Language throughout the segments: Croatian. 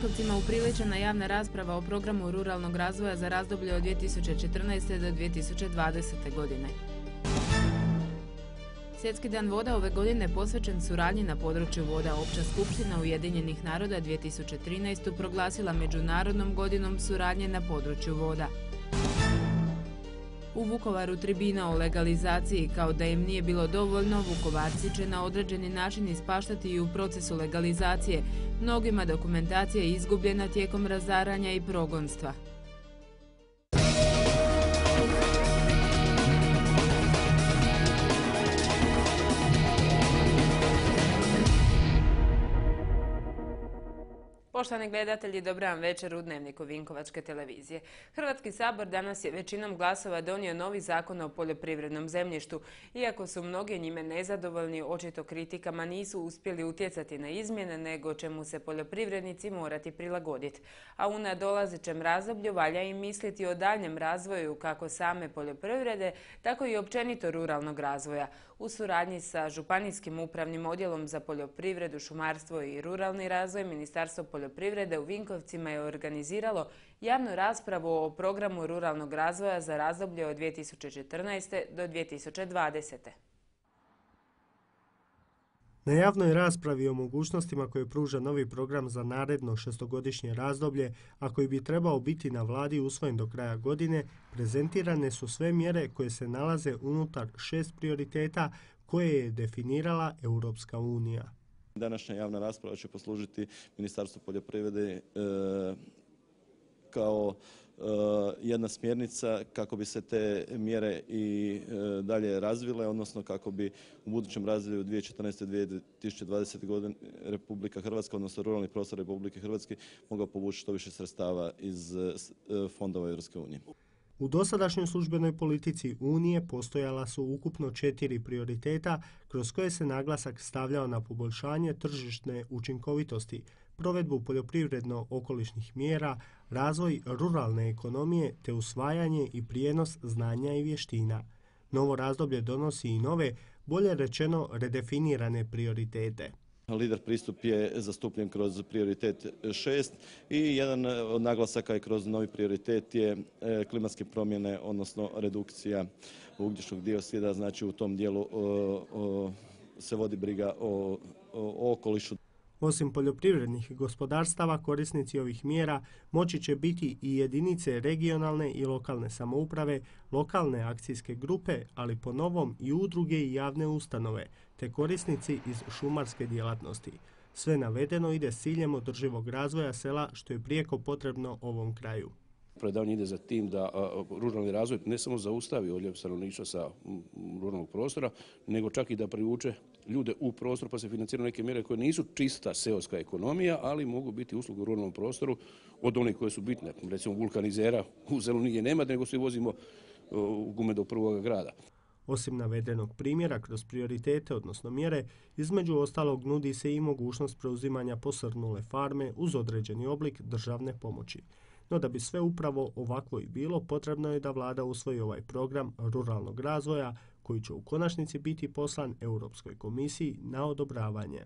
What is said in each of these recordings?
Vinkovcima upriličena javna rasprava o programu ruralnog razvoja za razdoblje od 2014. do 2020. godine. Svjetski dan voda ove godine posvećen suradnji na području voda Opća skupština Ujedinjenih naroda 2013. proglasila Međunarodnom godinom suradnje na području voda. U Vukovaru tribina o legalizaciji kao da im nije bilo dovoljno, Vukovarci će na određeni način ispaštati i u procesu legalizacije. Mnogima dokumentacija je izgubljena tijekom razaranja i progonstva. Poštovani gledatelji, dobro vam večer u Dnevniku Vinkovačke televizije. Hrvatski sabor danas je većinom glasova donio novi zakon o poljoprivrednom zemljištu. Iako su mnogi njime nezadovoljni, očito kritikama nisu uspjeli utjecati na izmjene, nego će mu se poljoprivrednici morati prilagoditi. A u nadolazećem razdoblju valja im misliti o daljem razvoju kako same poljoprivrede, tako i općenito ruralnog razvoja. U suradnji sa Županijskim upravnim odjelom za poljoprivredu, šumarstvo i ruralni razvoj, Ministarstvo poljoprivrede u Vinkovcima je organiziralo javnu raspravu o programu ruralnog razvoja za razdoblje od 2014. do 2020. Na javnoj raspravi o mogućnostima koje pruža novi program za naredno šestogodišnje razdoblje, a koji bi trebao biti na vladi usvojen do kraja godine, prezentirane su sve mjere koje se nalaze unutar šest prioriteta koje je definirala Europska unija. Današnja javna rasprava će poslužiti Ministarstvu poljoprivrede e, kao jedna smjernica kako bi se te mjere i e, dalje razvile, odnosno kako bi u budućem razdoblju 2014. 2020. godine Republika Hrvatska, odnosno ruralni prostor Republike Hrvatske mogao povući što više sredstava iz fondova Europske unije. U dosadašnjoj službenoj politici Unije postojala su ukupno četiri prioriteta kroz koje se naglasak stavljao na poboljšanje tržišne učinkovitosti, provedbu poljoprivredno-okolišnih mjera, razvoj ruralne ekonomije te usvajanje i prijenos znanja i vještina. Novo razdoblje donosi i nove, bolje rečeno redefinirane prioritete. Lider pristup je zastupljen kroz prioritet 6 i jedan od naglasaka je kroz novi prioritet je e, klimatske promjene, odnosno redukcija ugljičnog dioksida, znači u tom dijelu se vodi briga o, o okolišu. Osim poljoprivrednih gospodarstava, korisnici ovih mjera moći će biti i jedinice regionalne i lokalne samouprave, lokalne akcijske grupe, ali po novom i udruge i javne ustanove, te korisnici iz šumarske djelatnosti. Sve navedeno ide s ciljem održivog razvoja sela što je prijeko potrebno ovom kraju predavanje ide za tim da ruralni razvoj ne samo zaustavi odljev stanovništva sa ruralnog prostora, nego čak i da privuče ljude u prostor pa se financiraju neke mjere koje nisu čista seoska ekonomija, ali mogu biti usluge u ruralnom prostoru od onih koje su bitne. Recimo vulkanizera u zelu nigdje nema, nego svi vozimo u gume do prvog grada. Osim navedenog primjera kroz prioritete, odnosno mjere, između ostalog nudi se i mogućnost preuzimanja posrnule farme uz određeni oblik državne pomoći. No da bi sve upravo ovakvo i bilo, potrebno je da vlada usvoji ovaj program ruralnog razvoja koji će u konačnici biti poslan Europskoj komisiji na odobravanje.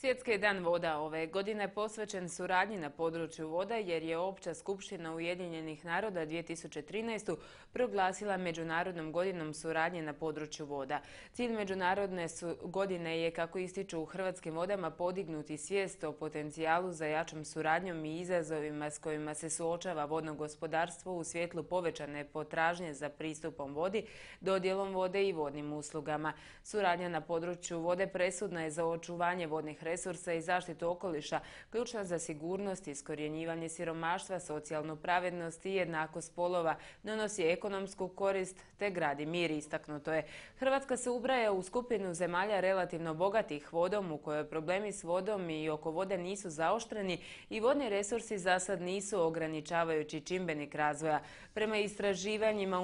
Svjetski dan voda ove godine posvećen suradnji na području voda jer je Opća skupština Ujedinjenih naroda 2013. proglasila Međunarodnom godinom suradnje na području voda. Cilj Međunarodne godine je, kako ističu u Hrvatskim vodama, podignuti svijest o potencijalu za jačom suradnjom i izazovima s kojima se suočava vodno gospodarstvo u svjetlu povećane potražnje za pristupom vodi, dodjelom vode i vodnim uslugama. Suradnja na području vode presudna je za očuvanje vodnih resursa i zaštitu okoliša, ključna za sigurnost, iskorjenjivanje siromaštva, socijalnu pravednost i jednakost spolova, donosi ekonomsku korist te gradi mir, istaknuto je. Hrvatska se ubraja u skupinu zemalja relativno bogatih vodom u kojoj problemi s vodom i oko vode nisu zaoštreni i vodni resursi za sad nisu ograničavajući čimbenik razvoja. Prema istraživanjima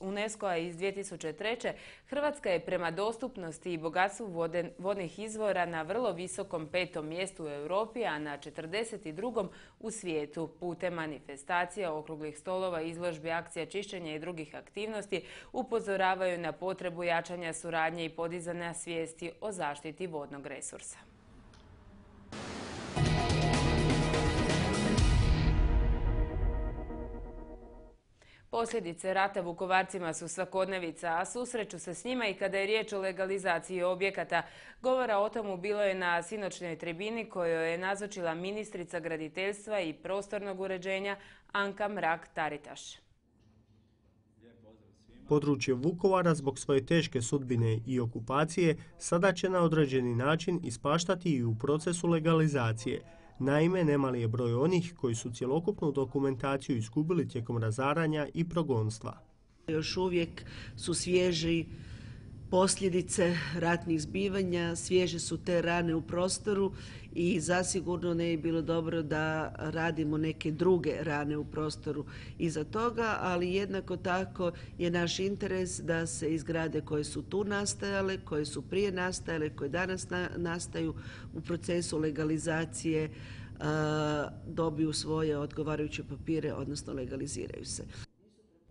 UNESCO-a iz 2003. Hrvatska je prema dostupnosti i bogatstvu vodnih izvora na vrlo visokom petom mjestu u Europi, a na 42. u svijetu. Putem manifestacija, okruglih stolova, izložbi, akcija čišćenja i drugih aktivnosti upozoravaju na potrebu jačanja suradnje i podizanja svijesti o zaštiti vodnog resursa. Posljedice rata Vukovarcima su svakodnevica, a susreću se s njima i kada je riječ o legalizaciji objekata. Govora o tomu bilo je na sinoćnoj tribini kojoj je nazočila ministrica graditeljstva i prostornog uređenja Anka Mrak-Taritaš. Područje Vukovara zbog svoje teške sudbine i okupacije sada će na određeni način ispaštati i u procesu legalizacije. Naime, nemali je broj onih koji su cjelokupnu dokumentaciju iskubili tijekom razaranja i progonstva. Još uvijek su svježi posljedice ratnih zbivanja, svježe su te rane u prostoru i zasigurno ne bi bilo dobro da radimo neke druge rane u prostoru iza toga, ali jednako tako je naš interes da se izgrade koje su tu nastajale, koje su prije nastajale, koje danas nastaju u procesu legalizacije dobiju svoje odgovarajuće papire, odnosno legaliziraju se.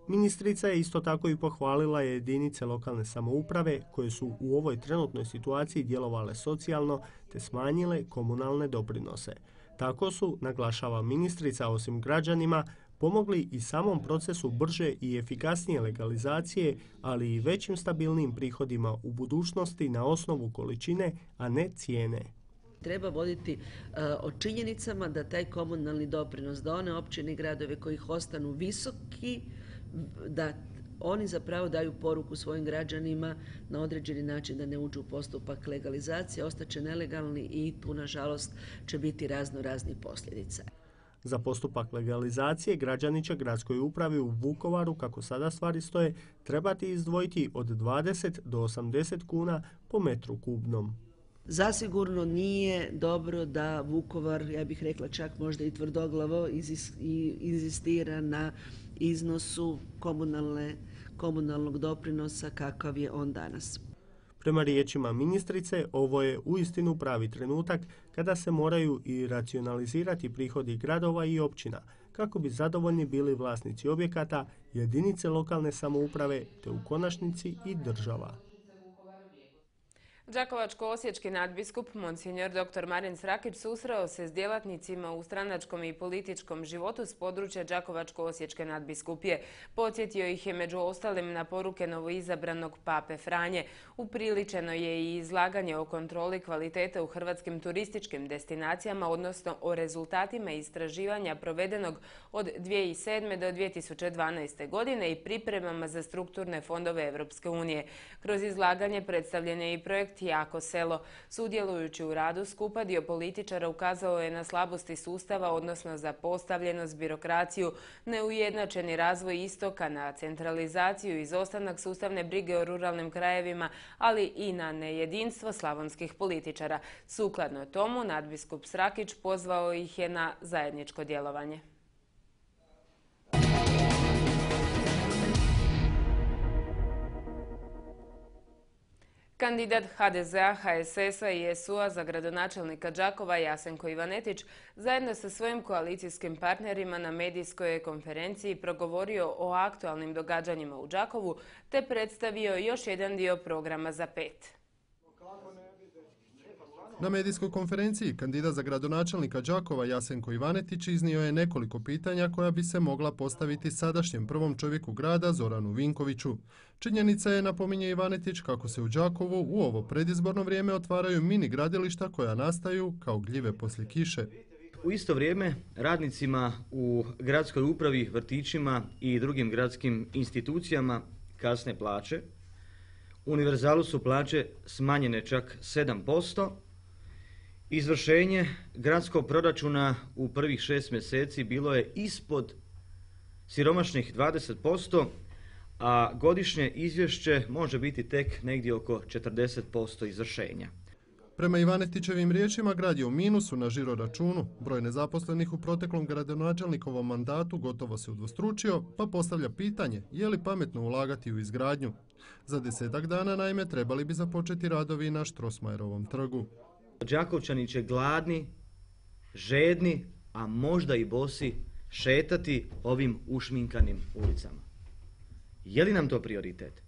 Ministrica je isto tako i pohvalila jedinice lokalne samouprave koje su u ovoj trenutnoj situaciji djelovale socijalno te smanjile komunalne doprinose. Tako su, naglašava ministrica, osim građanima, pomogli i samom procesu brže i efikasnije legalizacije, ali i većim stabilnim prihodima u budućnosti na osnovu količine, a ne cijene. Treba voditi o činjenicama da taj komunalni doprinos, da one općine i gradove koji ostanu visoki, da oni zapravo daju poruku svojim građanima na određeni način da ne uđu u postupak legalizacije, ostaće nelegalni i tu nažalost će biti razno raznih posljedica. Za postupak legalizacije građani će gradskoj upravi u Vukovaru, kako sada stvari stoje, trebati izdvojiti od 20 do 80 kuna po metru kubnom. Zasigurno nije dobro da Vukovar, ja bih rekla čak možda i tvrdoglavo, inzistira na iznosu komunalne, komunalnog doprinosa kakav je on danas. Prema riječima ministrice, ovo je uistinu pravi trenutak kada se moraju i racionalizirati prihodi gradova i općina, kako bi zadovoljni bili vlasnici objekata, jedinice lokalne samouprave te u konačnici i država. Đakovačko-osječki nadbiskup, monsignor dr. Marin Srakić, susreo se s djelatnicima u stranačkom i političkom životu s područja Đakovačko-osječke nadbiskupije. Podsjetio ih je među ostalim na poruke novoizabranog pape Franje. Upriličeno je i izlaganje o kontroli kvalitete u hrvatskim turističkim destinacijama, odnosno o rezultatima istraživanja provedenog od 2007. do 2012. godine i pripremama za strukturne fondove Europske unije. Kroz izlaganje predstavljen je i projekt Jako selo. Sudjelujući u radu skupa dio političara ukazao je na slabosti sustava, odnosno za postavljenost, birokraciju, neujednačeni razvoj istoka, na centralizaciju, izostanak sustavne brige o ruralnim krajevima, ali i na nejedinstvo slavonskih političara. Sukladno tomu, nadbiskup Srakić pozvao ih je na zajedničko djelovanje. Kandidat HDZ-a, HSS-a i SU-a za gradonačelnika Đakova Jasenko Ivanetić zajedno sa svojim koalicijskim partnerima na medijskoj konferenciji progovorio o aktualnim događanjima u Đakovu te predstavio još jedan dio programa za pet. Na medijskoj konferenciji kandidat za gradonačelnika Đakova Jasenko Ivanetić iznio je nekoliko pitanja koja bi se mogla postaviti sadašnjem prvom čovjeku grada Zoranu Vinkoviću. Činjenica je, napominje Ivanetić, kako se u Đakovu u ovo predizborno vrijeme otvaraju mini gradilišta koja nastaju kao gljive poslije kiše. U isto vrijeme radnicima u gradskoj upravi, vrtićima i drugim gradskim institucijama kasne plaće. Univerzalu su plaće smanjene čak 7%, Izvršenje gradskog proračuna u prvih šest mjeseci bilo je ispod siromašnih 20%, a godišnje izvješće može biti tek negdje oko 40% izvršenja. Prema Ivanetićevim riječima grad je u minusu na žiro računu. Broj nezaposlenih u proteklom gradonačelnikovom mandatu gotovo se udvostručio, pa postavlja pitanje je li pametno ulagati u izgradnju. Za desetak dana naime trebali bi započeti radovi na Štrosmajerovom trgu. Đakovčani će gladni, žedni, a možda i bosi šetati ovim ušminkanim ulicama. Je li nam to prioritet?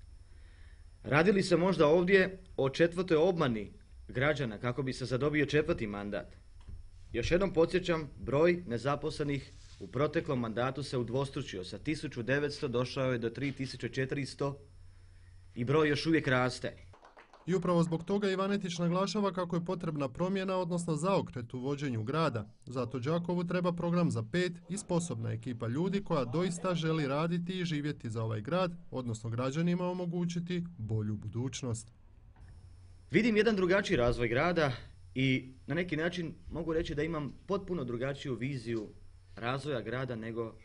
Radi li se možda ovdje o četvrtoj obmani građana kako bi se zadobio četvrti mandat? Još jednom podsjećam, broj nezaposlenih U proteklom mandatu se udvostručio, sa 1900 došao je do 3400 i broj još uvijek raste. I upravo zbog toga Ivanetić naglašava kako je potrebna promjena, odnosno zaokret u vođenju grada. Zato Đakovu treba program za pet i sposobna ekipa ljudi koja doista želi raditi i živjeti za ovaj grad, odnosno građanima omogućiti bolju budućnost. Vidim jedan drugačiji razvoj grada i na neki način mogu reći da imam potpuno drugačiju viziju razvoja grada nego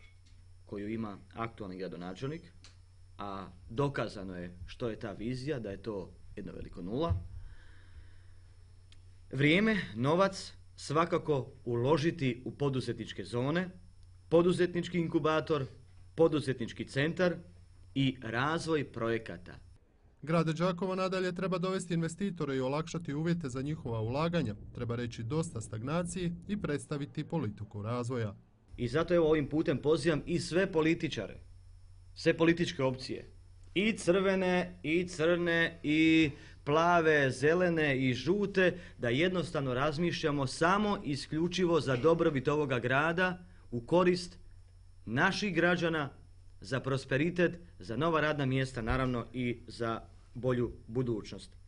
koju ima aktualni gradonačelnik, a dokazano je što je ta vizija, da je to jedno veliko nula. Vrijeme, novac, svakako uložiti u poduzetničke zone, poduzetnički inkubator, poduzetnički centar i razvoj projekata. Grad Đakovo nadalje treba dovesti investitore i olakšati uvjete za njihova ulaganja, treba reći dosta stagnaciji i predstaviti politiku razvoja. I zato evo ovim putem pozivam i sve političare, sve političke opcije, i crvene, i crne, i plave, zelene i žute, da jednostavno razmišljamo samo isključivo za dobrobit ovoga grada u korist naših građana, za prosperitet, za nova radna mjesta naravno i za bolju budućnost.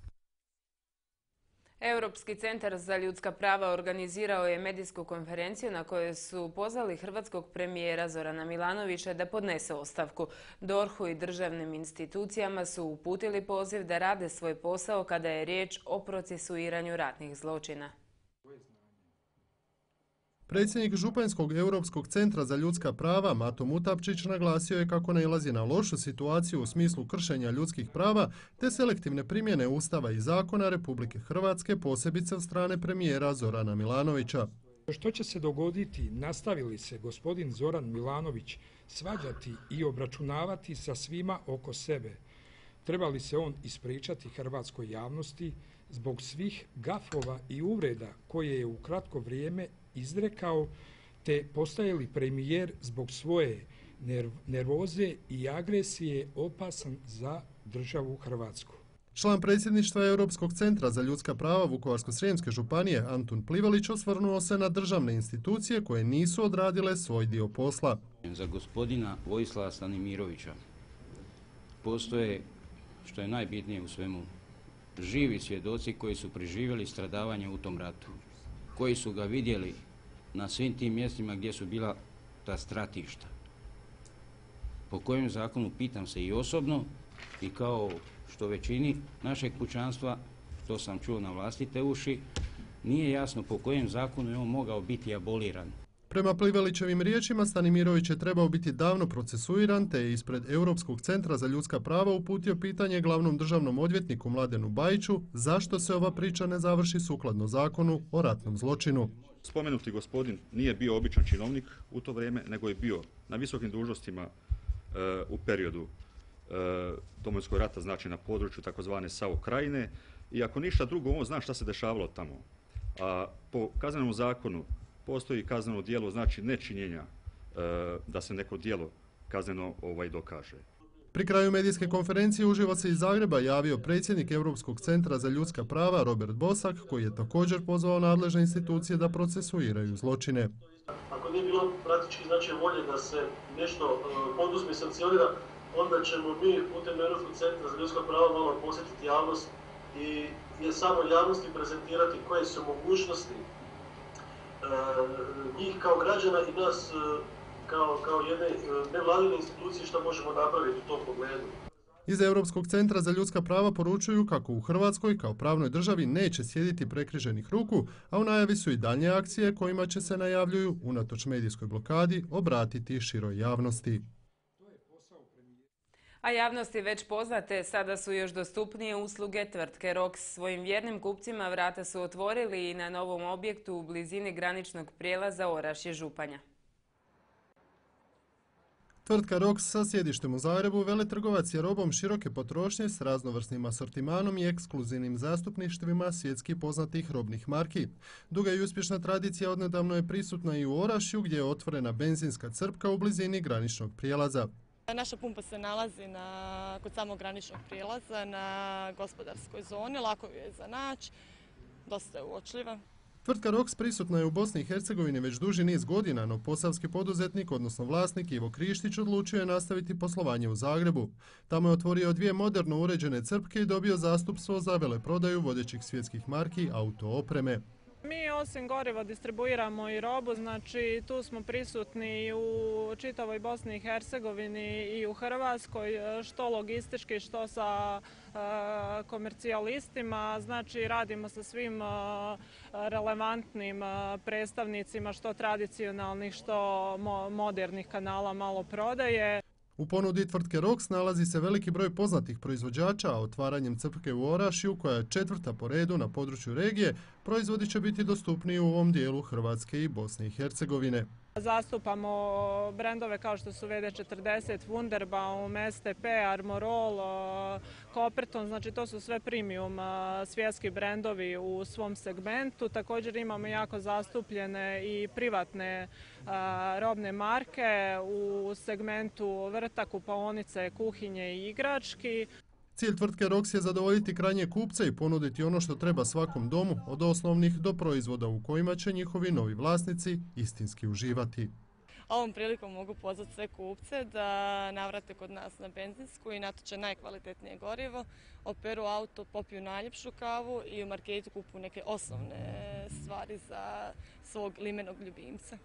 Europski centar za ljudska prava organizirao je medijsku konferenciju na kojoj su pozvali hrvatskog premijera Zorana Milanovića da podnese ostavku. Dorhu i državnim institucijama su uputili poziv da rade svoj posao kada je riječ o procesuiranju ratnih zločina. Predsjednik Županjskog europskog centra za ljudska prava Mato Mutapčić naglasio je kako nailazi na lošu situaciju u smislu kršenja ljudskih prava te selektivne primjene Ustava i zakona Republike Hrvatske posebice od strane premijera Zorana Milanovića. Što će se dogoditi, nastavili se gospodin Zoran Milanović svađati i obračunavati sa svima oko sebe? Treba li se on ispričati hrvatskoj javnosti zbog svih gafova i uvreda koje je u kratko vrijeme izrekao, te postaje li premijer zbog svoje nervoze i agresije opasan za državu Hrvatsku. Član predsjedništva Europskog centra za ljudska prava Vukovarsko-srijemske županije Antun Plivalić osvrnuo se na državne institucije koje nisu odradile svoj dio posla. Za gospodina Vojislava Stanimirovića postoje, što je najbitnije u svemu, živi svjedoci koji su preživjeli stradavanje u tom ratu koji su ga vidjeli na svim tim mjestima gdje su bila ta stratišta. Po kojem zakonu pitam se i osobno i kao što većini našeg kućanstva, to sam čuo na vlastite uši, nije jasno po kojem zakonu je on mogao biti aboliran. Prema Plivelićevim riječima Stanimirović je trebao biti davno procesuiran te je ispred Europskog centra za ljudska prava uputio pitanje glavnom državnom odvjetniku Mladenu Bajiću zašto se ova priča ne završi sukladno zakonu o ratnom zločinu. Spomenuti gospodin nije bio običan činovnik u to vrijeme, nego je bio na visokim dužnostima e, u periodu e, Domovinskog rata, znači na području takozvane Sao krajine i ako ništa drugo on zna šta se dešavalo tamo. A po kaznenom zakonu postoji kazneno djelo znači nečinjenja e, da se neko djelo kazneno ovaj dokaže. Pri kraju medijske konferencije uživo se iz Zagreba javio predsjednik Europskog centra za ljudska prava Robert Bosak, koji je također pozvao nadležne institucije da procesuiraju zločine. Ako nije bilo praktički znači volje da se nešto e, poduzme i sankcionira, onda ćemo mi putem Europskog centra za ljudska prava malo posjetiti javnost i je samo javnosti prezentirati koje su mogućnosti njih kao građana i nas e, kao, kao jedne e, nevladine institucije što možemo napraviti u tom pogledu. Iz Europskog centra za ljudska prava poručuju kako u Hrvatskoj kao pravnoj državi neće sjediti prekriženih ruku, a u najavi su i dalje akcije kojima će se najavljuju, unatoč medijskoj blokadi, obratiti široj javnosti. A javnosti već poznate, sada su još dostupnije usluge tvrtke ROX. Svojim vjernim kupcima vrata su otvorili i na novom objektu u blizini graničnog prijelaza Orašje Županja. Tvrtka ROX sa sjedištem u Zagrebu veletrgovac je robom široke potrošnje s raznovrsnim asortimanom i ekskluzivnim zastupništvima svjetski poznatih robnih marki. Duga i uspješna tradicija odnedavno je prisutna i u Orašju gdje je otvorena benzinska crpka u blizini graničnog prijelaza. Naša pumpa se nalazi na, kod samog graničnog prijelaza na gospodarskoj zoni, lako ju je za naći, dosta je uočljiva. Tvrtka ROX prisutna je u Bosni i Hercegovini već duži niz godina, no posavski poduzetnik, odnosno vlasnik Ivo Krištić, odlučio je nastaviti poslovanje u Zagrebu. Tamo je otvorio dvije moderno uređene crpke i dobio zastupstvo za veleprodaju vodećih svjetskih marki auto opreme. Mi osim goriva distribuiramo i robu, znači tu smo prisutni u čitavoj Bosni i Hercegovini i u Hrvatskoj, što logistički, što sa e, komercijalistima, znači radimo sa svim e, relevantnim e, predstavnicima, što tradicionalnih, što modernih kanala malo prodaje. U ponudi tvrtke ROX nalazi se veliki broj poznatih proizvođača, a otvaranjem crpke u Orašiju, koja je četvrta po redu na području regije, proizvodi će biti dostupniji u ovom dijelu Hrvatske i Bosne i Hercegovine. Zastupamo brendove kao što su VD40, Wunderbaum, STP, Armorol, Copperton, znači to su sve premium svjetski brendovi u svom segmentu. Također imamo jako zastupljene i privatne robne marke u segmentu vrta, kupaonice, kuhinje i igrački. Cilj tvrtke ROX je zadovoljiti krajnje kupce i ponuditi ono što treba svakom domu, od osnovnih do proizvoda u kojima će njihovi novi vlasnici istinski uživati. Ovom prilikom mogu pozvati sve kupce da navrate kod nas na benzinsku i natoče najkvalitetnije gorivo, operu auto, popiju najljepšu kavu i u marketu kupu neke osnovne stvari za svog limenog ljubimca.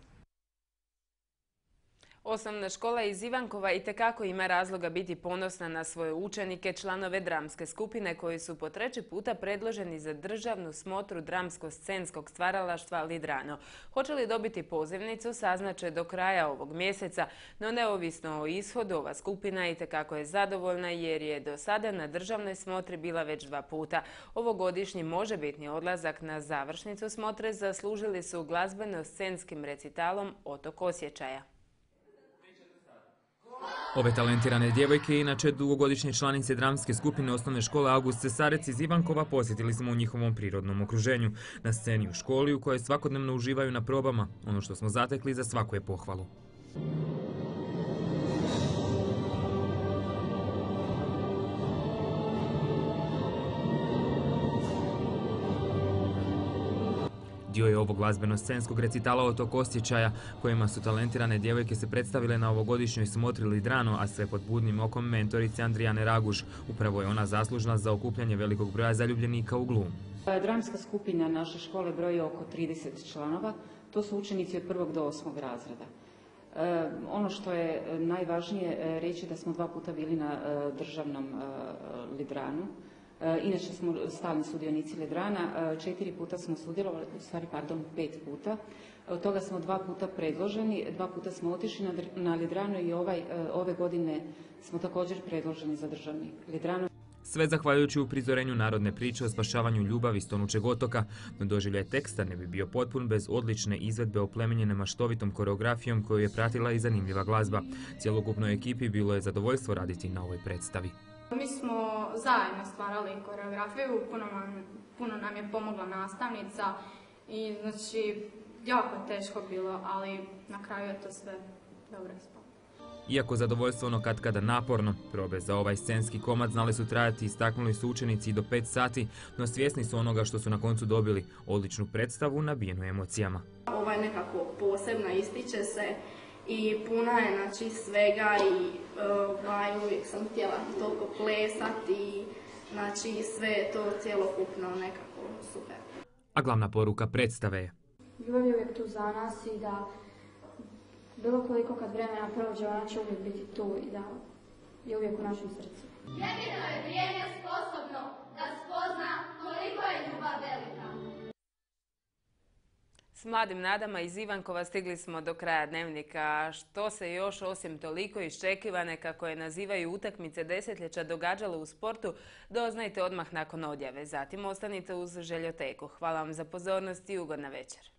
Osnovna škola iz Ivankova i tekako ima razloga biti ponosna na svoje učenike, članove dramske skupine koji su po treći puta predloženi za državnu smotru dramsko-scenskog stvaralaštva Lidrano. Hoće li dobiti pozivnicu saznaće do kraja ovog mjeseca, no neovisno o ishodu ova skupina i tekako je zadovoljna jer je do sada na državnoj smotri bila već dva puta. Ovogodišnji možebitni odlazak na završnicu smotre zaslužili su glazbeno-scenskim recitalom Otok osjećaja. Ove talentirane djevojke, inače dugogodišnje članice dramske skupine osnovne škole August Cesarec iz Ivankova, posjetili smo u njihovom prirodnom okruženju. Na sceni u školi u kojoj svakodnevno uživaju na probama. Ono što smo zatekli za svaku je pohvalu. Dio je ovog glazbeno-scenskog recitala od tog osjećaja kojima su talentirane djevojke se predstavile na ovogodišnjoj smotri Drano, a sve pod budnim okom mentorice Andrijane Raguž. Upravo je ona zaslužna za okupljanje velikog broja zaljubljenika u glum. Dramska skupina naše škole broji oko 30 članova. To su učenici od prvog do osmog razreda. E, ono što je najvažnije e, reći da smo dva puta bili na e, državnom Lidranu. E, inače smo stalni sudionici Ledrana, e, četiri puta smo sudjelovali, u stvari pardon, pet puta. Od toga smo dva puta predloženi, dva puta smo otišli na Ledrano i ovaj, e, ove godine smo također predloženi za državni Ledrano. Sve zahvaljujući u prizorenju narodne priče o spašavanju ljubavi stonućeg otoka, no doživljaj teksta ne bi bio potpun bez odlične izvedbe oplemenjene maštovitom koreografijom koju je pratila i zanimljiva glazba. Cijelokupnoj ekipi bilo je zadovoljstvo raditi na ovoj predstavi. Mi smo zajedno stvarali koreografiju, puno nam, puno nam je pomogla nastavnica i znači jako je teško bilo, ali na kraju je to sve dobro ispalo. Iako zadovoljstveno kad kada naporno, probe za ovaj scenski komad znali su trajati istaknuli su učenici do 5 sati, no svjesni su onoga što su na koncu dobili, odličnu predstavu nabijenu emocijama. Ovaj nekako posebno ističe se i puna je znači svega i ovaj, uvijek sam htjela toliko plesati i znači sve je to cjelokupno nekako super. A glavna poruka predstave je? Ljubav je uvijek tu za nas i da bilo koliko kad vremena prođe ona će uvijek biti tu i da je uvijek u našem srcu. Jedino je vrijeme sposobno da spozna koliko je ljubav velika. S mladim nadama iz Ivankova stigli smo do kraja dnevnika. Što se još osim toliko iščekivane, kako je nazivaju utakmice desetljeća, događalo u sportu, doznajte odmah nakon odjave. Zatim ostanite uz željoteku. Hvala vam za pozornost i ugodna večer.